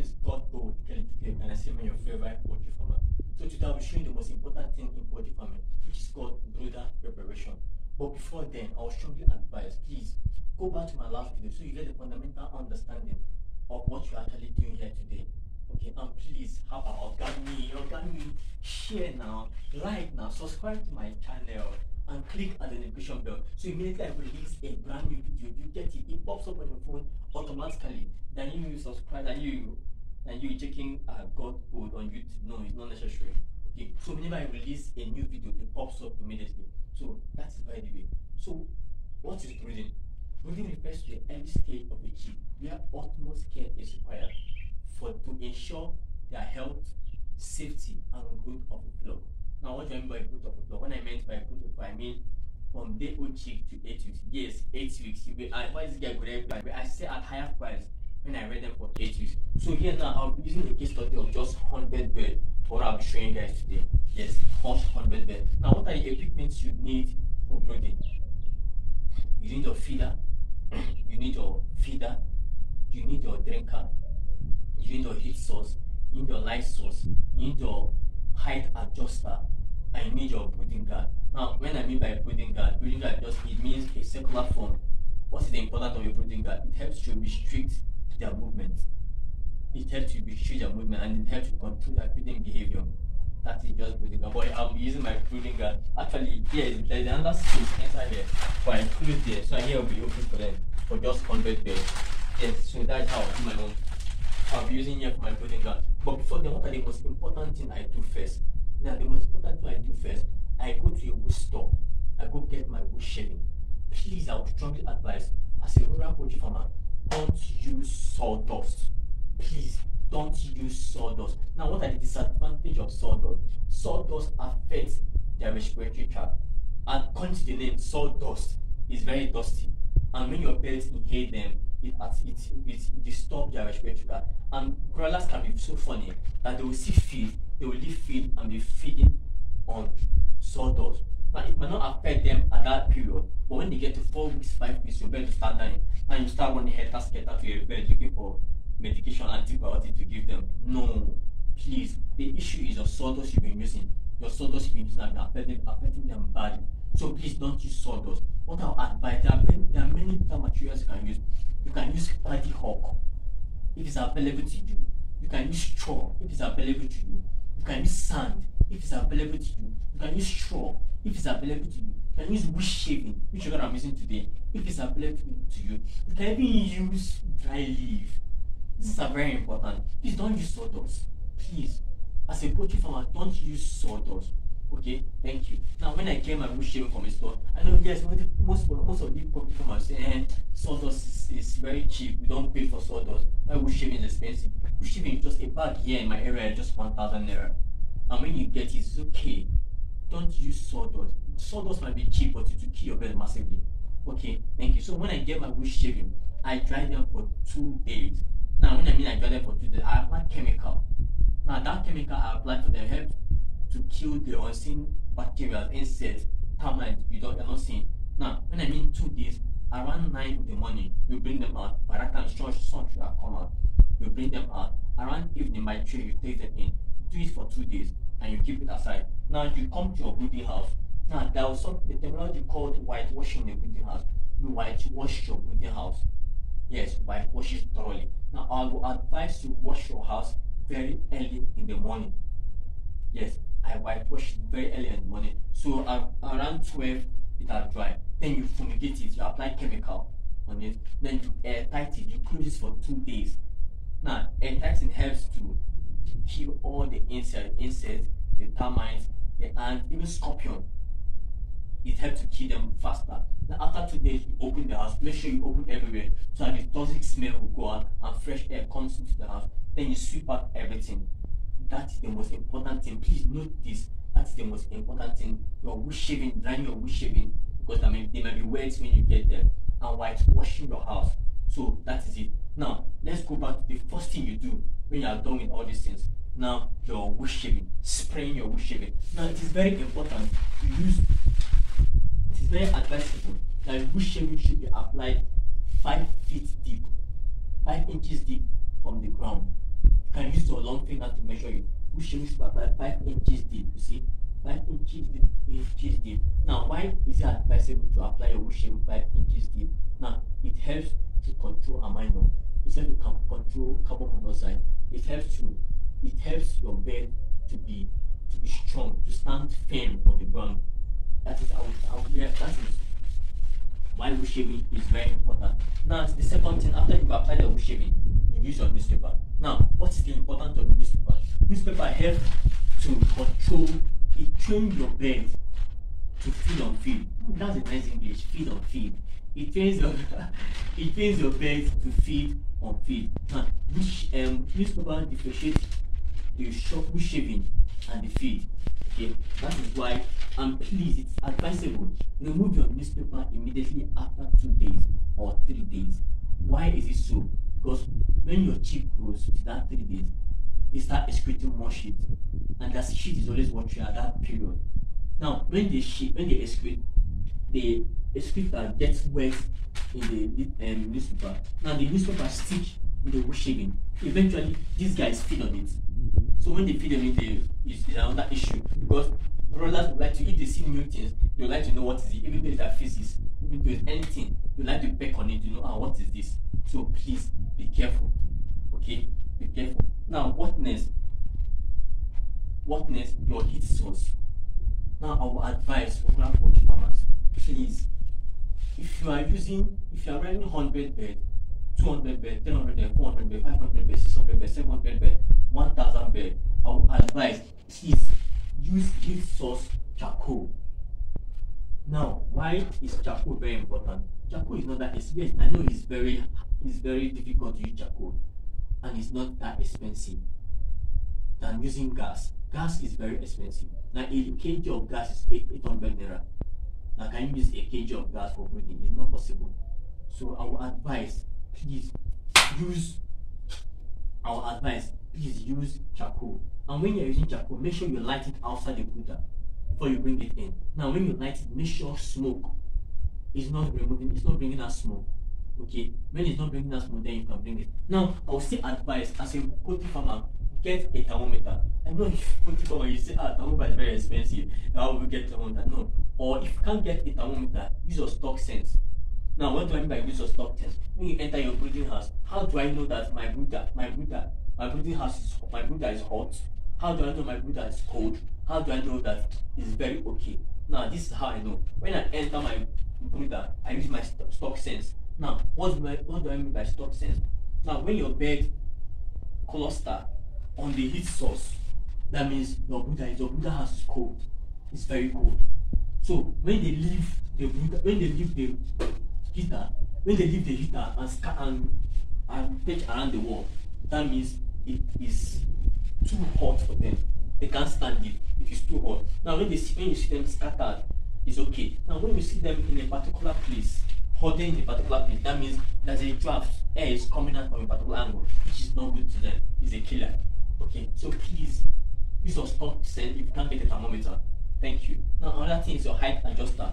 is Godbold Kelly and I say my your favorite poultry farmer. So today I'll be showing the most important thing in poultry farming, which is called brooder preparation. But before then, I will strongly advise, please go back to my last video so you get the fundamental understanding of what you're actually doing here today. Okay, and please have an organic, organic, share now, like now, subscribe to my channel and click on the notification bell. So immediately I release a brand new video, you get it, it pops up on your phone automatically. Then you subscribe, and you and you checking uh, God code on YouTube. No, it's not necessary. Okay, so whenever I release a new video, it pops up immediately. So that's by the way. So what is breeding? Breeding refers to the early stage of a chick where utmost care is required for to ensure their health, safety, and growth of the flock. Now, what do I mean by growth of the flock? When I meant by growth of I mean from day old chick to eight weeks. Yes, eight weeks. Why is this guy good? I say at higher price when I read them for eight weeks. So here now I'll be using a case study of just 100 bed for what I'll be showing you guys today. Yes, 100 bed. Now, what are the equipments you need for breeding? You need your feeder, you need your feeder, you need your drinker, you need your heat source, you need your light source, you need your height adjuster, and you need your breeding guard. Now, when I mean by breeding guard, breeding guard just it means a circular form. What is the importance of your breeding guard? It helps to restrict their movement. It helps to restrict their movement and it helps to control their feeding behavior. That is just guard. But I'll be using my breeding guard. Actually, yes, there's another space inside here. But I it there, so here will be open for them for just 100 beds. Yes, so that's how I do my own. I'll be using here for my breeding guard. But before then, what are the most important thing I do first? Now, the most important thing I do first, I go to a wood store. I go get my wood shaving. Please, I would strongly advise, as a rural poultry farmer, don't use sawdust. Please, don't use sawdust. Now, what are the disadvantages of sawdust? Sawdust affects their respiratory tract. And according to the name, sawdust is very dusty. And when your birds inhale them, it, it, it, it disturbs their respiratory tract. And broilers can be so funny that they will see feed, they will leave feed and be feeding on sawdust. Now, it might not affect them at that period, but when they get to four weeks, five weeks, your bird will start dying. And you start running head scatter to your bird looking for medication, antibiotic to give them. No, please. The issue is your sawdust you've been using. Your sawdust you've been using has been affecting, affecting them badly. So please don't use sawdust. What I'll advise, there are many, there are many materials you can use. You can use paddy hawk if it's available to you. You can use straw if it's available to you. You can use sand if it's available to you. You can use straw if it's available to you. You can use wood shaving, which I'm using today, if it's available to you. You can even use dry leaf. Are very important. Please don't use sawdust. Please. As a poultry farmer, don't use sawdust. Okay, thank you. Now, when I get my wood shaving from a store, I know yes, most most of the poultry farmers say eh, sawdust is, is very cheap. We don't pay for sawdust. My wood shaving is expensive. Wood shaving is just a bag here in my area, just one thousand naira. And when you get it, it's okay. Don't use sawdust. Sawdust might be cheap, but it will kill your bird massively. Okay, thank you. So when I get my wood shaving, I dry them for two days. Now, when I mean I them for two days, I apply chemical. Now, that chemical I apply for them helps to kill the unseen bacteria, insects, termites you don't you're not seeing. Now, when I mean two days, around nine in the morning, we bring them out. By that time, sun should have come out. You bring them out. Around evening, by three, you take them in. Do it for two days, and you keep it aside. Now, you come to your breeding house. Now, there was some the terminology called whitewashing the breeding house. You whitewash your breeding house. Yes, whitewash it thoroughly. Now, I will advise you wash your house very early in the morning. Yes, I wipe it very early in the morning. So uh, around 12, it will dry. Then you fumigate it, you apply chemical on it. Then you airtight it, you close it for two days. Now, airtighting helps to kill all the insects, insects, the termites, the ants, even scorpion. It helps to kill them faster. Now, after two days, you open the house. Make sure you open everywhere so that the toxic smell will go out and fresh air comes into the house. Then you sweep out everything. That is the most important thing. Please note this. That's the most important thing. Your wood shaving, drying your wood shaving, because I mean, they might be wet when you get there, and whitewashing your house. So that is it. Now, let's go back to the first thing you do when you are done with all these things. Now, your wood shaving, spraying your wood shaving. Now, it is very important to use, very advisable that wood shaving should be applied 5 feet deep, 5 inches deep from the ground. You can use your long finger to measure it. Bush shaving should apply five inches deep. You see, five inches deep, inches deep. Now, why is it advisable to apply your bush shaving five inches deep? Now, it helps to control ammonia. It helps to control carbon monoxide. It helps to it helps your bed to be to be strong, to stand firm on the ground. That is how, how yeah, that is why wood shaving is very important. Now the second thing after you apply the shaving, you use your newspaper. Now, what is the importance of the newspaper? Newspaper helps to control it trains your bed to feed on feed. That's a nice English, feed on feed. It trains your it trains your bed to feed on feed. Now, which um newspaper differentiates the shop shaving and the feed. That is why and please it's advisable remove your newspaper immediately after two days or three days. Why is it so? Because when your cheek grows to that three days, it start excreting more shit, and that shit is always watching at that period. Now, when they shit, when they excrete, the excrete that gets wet in the um, newspaper. Now the newspaper stick in the shaving. Eventually, these guys feed on it. So when they feed them, it is another issue because brothers would like to, if they see new things, they would like to know what is it, even though it's a physics, even though it's anything, you like to peck on it to know, ah, what is this? So please be careful. Okay? Be careful. Now, what next? What next? Your heat source. Now, will advise overall coach farmers, please, if you are using, if you are running 100 bed, 200 bed, 300 bed, 400 bed, 500 bed, 600 bed, 700 bed, 1000 bed, I will advise, please use heat source charcoal. Now, why is charcoal very important? Charcoal is not that expensive. I know it's very it's very difficult to use charcoal and it's not that expensive than using gas. Gas is very expensive. Now, a kg of gas is 8, 800 naira. Now, can you use a kg of gas for breathing? It's not possible. So, will advise, please use, advise, please use charcoal. And when you're using charcoal, make sure you light it outside the brooder before you bring it in. Now, when you light it, make sure smoke is not removing, it's not bringing out smoke. Okay, when it's not bringing out smoke, then you can bring it. Now, I will still advise as a poultry farmer, get a thermometer. I know if poultry farmer you say, ah, thermometer is very expensive. How will get thermometer? No. Or if you can't get a thermometer, use your stock sense. Now, what do I mean by use stock sense? When you enter your breeding house, how do I know that my brooder, my brooder, my breeding house is my brooder is hot? How do I know my brooder is cold? How do I know that it's very okay? Now, this is how I know. When I enter my brooder, I use my st stock sense. Now, what do, I, what do I mean by stock sense? Now, when your bed cluster on the heat source, that means your brooder, your brooder house is cold. It's very cold. So when they leave the brooder, when they leave the heater, when they leave the heater and and and pitch around the wall, that means it is too hot for them. They can't stand it. It is too hot. Now when they see when you see them scattered, it's okay. Now when you see them in a particular place, holding in a particular place, that means there's a draft, air is coming out from a particular angle, which is not good to them. It's a killer. Okay, so please use your stock sense if you can't get a thermometer. Thank you. Now another thing is your height adjuster.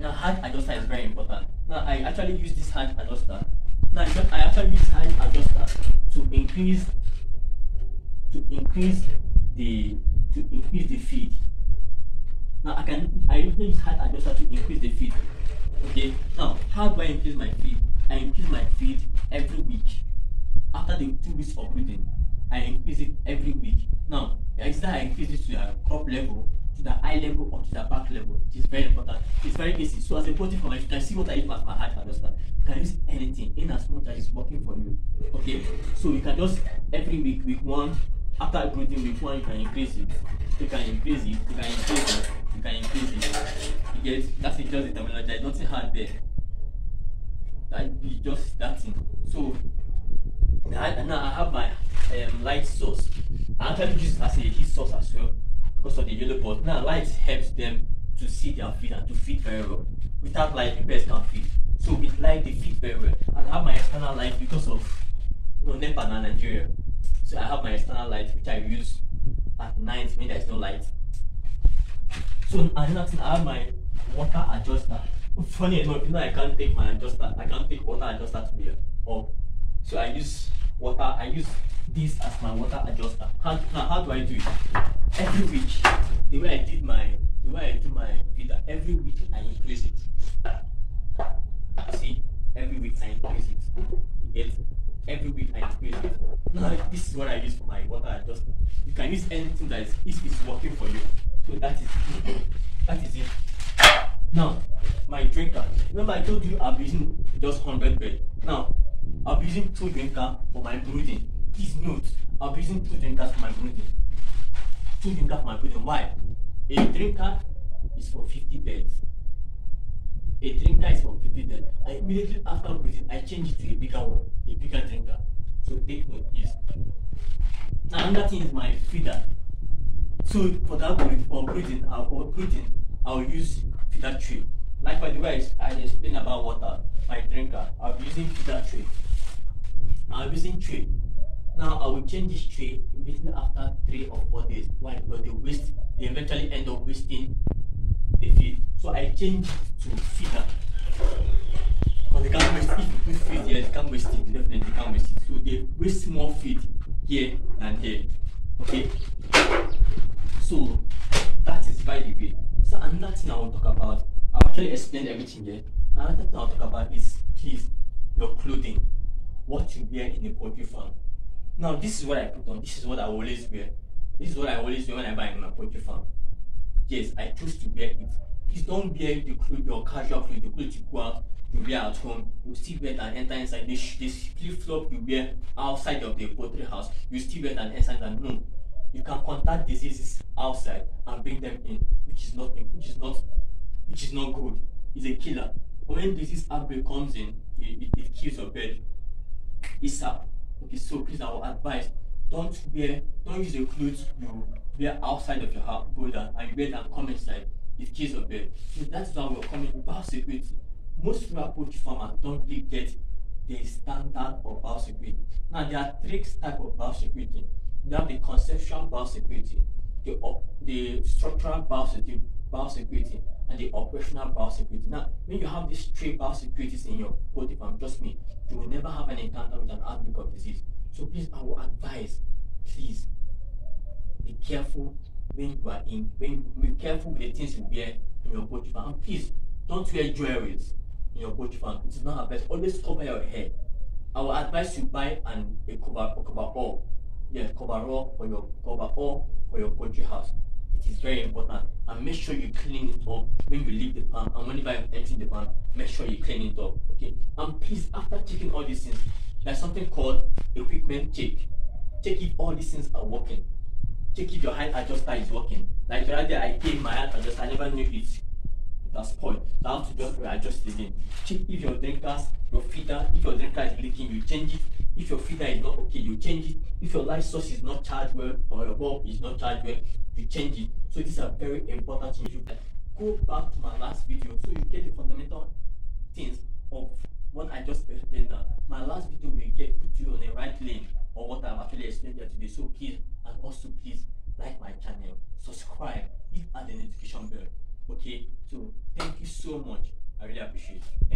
Now height adjuster is very important. Now I actually use this height adjuster. Now I actually use height adjuster to increase to increase the to increase the feed. Now I can I usually use height adjuster to increase the feed. Okay. Now how do I increase my feed? I increase my feed every week. After the two weeks of breeding, I increase it every week. Now either I increase it to a crop level, to the eye level, or to the back level. It is very important. It's very easy. So as a poultry farmer, you can see what I use as my height adjuster. You can use anything in as much as it's working for you. Okay. So you can just every week, week one, after breeding week one, you can increase it. You can increase it. You can increase it. You can increase it. You get that's just the terminology. There's nothing hard there. That is just that thing. So I, now I have my um, light source. I actually use it as a heat source as well because of the yellow bud. Now light helps them to see their feet and to feed very well. Without light, the birds can't feed. So with light, they feed very well. And I have my external light because of you know, NEPA in Nigeria. So I have my external light which I use at night when there's no light. So another thing, I have my water adjuster. Funny enough, you know I can't take my adjuster. I can't take water adjuster to the up. So I use water. I use this as my water adjuster. How, now, how do I do it? Every week, the way I did my, the way I do my feeder, every week I increase it. See, every week I increase it. You get? Every week I increase it. Now, this is what I use for my water adjuster. You can use anything that is, it's working for you. So that is it. That is it. Now, my drinker. Remember I told you I'm using just 100 bed. Now, be using two drinkers for my brooding. Please note, be using two drinkers for my brooding. Two my brooding. Why? A drinker is for 50 beds. A drinker is for 50 beds. I immediately after brooding, I change it to a bigger one, a bigger drinker. So take note, please. Another thing is my feeder. So for that for brooding, uh, for brooding, I'll use feeder tray. Like by the way I explained about water, my drinker, I'll be using feeder tray. I'm using tray. Now uh, I will change this tray immediately after three or four days. Why? Because they waste, they eventually end up wasting the feed. So I change to feeder. Because they can't waste if you put feed here, they can't waste it, definitely they can't waste it. So they waste more feed here than here. Okay? So that is by the way. So another thing I to talk about, I've actually explained everything here. Another thing I'll talk about is please your clothing what you wear in a poultry farm. Now, this is what I put on. This is what I always wear. This is what I always wear when I buy in my poultry farm. Yes, I choose to wear it. Please don't wear the clothes, your casual clothes, the clothes you go out, you wear at home. You still wear and enter inside. This, this flip flop you wear outside of the poultry house, you still wear and inside. And no, you can contact diseases outside and bring them in, which is not, which is not, which is not good. It's a killer. When disease outbreak comes in, it, it, it kills your bird. It's Okay, so please, I will advise don't wear, don't use the clothes you wear outside of your house, brother, and wear them come inside. It kills your bird. So that's why we're coming to security. Most poultry farmers don't really get the standard of biosecurity. Now, there are three types of biosecurity. You have the conceptual biosecurity, the, the structural biosecurity, biosecurity, and the operational biosecurity. Now, when you have these three biosecurities in your poultry farm, trust me, you will never have an encounter with an outbreak of disease. So please, I will advise, please, be careful when you are in, when be careful with the things you wear in your poultry farm. And please, don't wear jewelries in your poultry farm. It is not advised. Always cover your head. I will advise you buy an a cover cover all. Yeah, cover all for your cover all for your poultry house. It is very important. And make sure you clean it up when you leave the farm and whenever you enter the farm, make sure you clean it up. Okay. And please, after checking all these things, there's something called equipment check. Check if all these things are working. Check if your height adjuster is working. Like the other day I came my height adjuster, I never knew it that's spoiled. Have to just readjust again. Check if your drinkers, your feeder, if your drinker is leaking, you change it. If your feeder is not okay, you change it. If your light source is not charged well or your bulb is not charged well, you change it. So these are very important things. You go back to my last video so you get the fundamental things of what I just explained now. My last video will get put you on the right lane or what I've actually explained here today. So please and also please like my channel, subscribe, hit the notification bell. Okay, so thank you so much. I really appreciate it.